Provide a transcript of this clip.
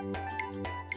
Música